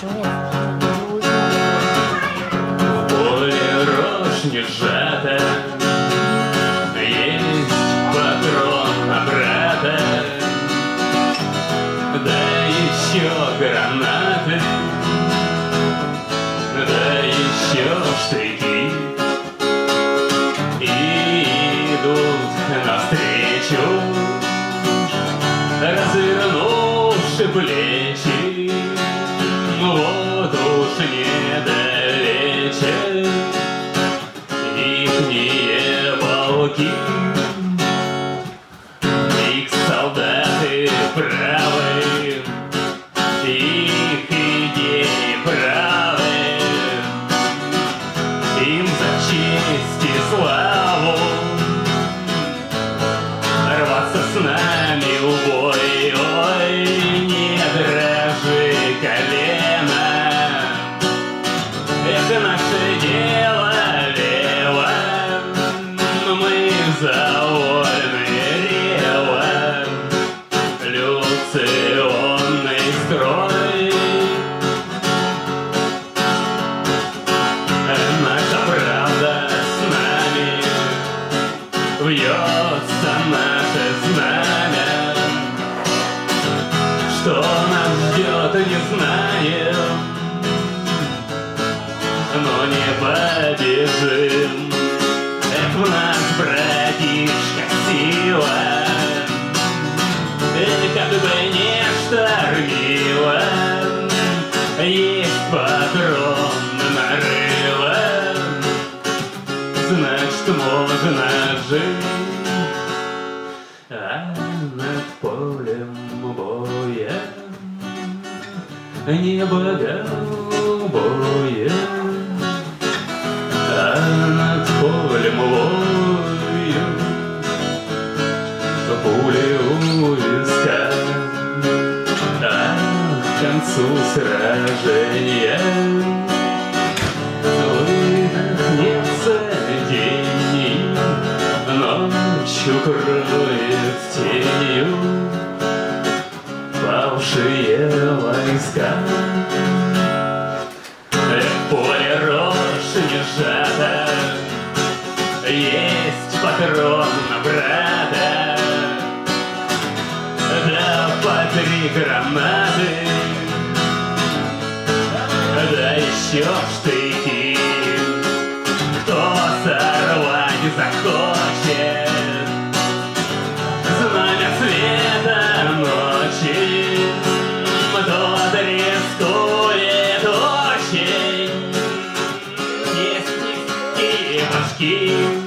Поле рожь не сжата, Есть патрон обрата, Да еще гранаты, Да еще штыки. И идут навстречу, Развернувши плечи, Вьется наше знамя. Что нас ждет, не знаем. Но не побежим. Это в нас, братишка, сила. И как бы не штормило Есть патрон нарыва Значит, можно жить А над полем боя Небо голубое А над полем боя Пули у виска А к концу сражения есть патрон на брата, да по три гранаты, да еще штыки. Кто сорвать захочет? Знамя света ночи Тот рискует очень. Есть низкие башки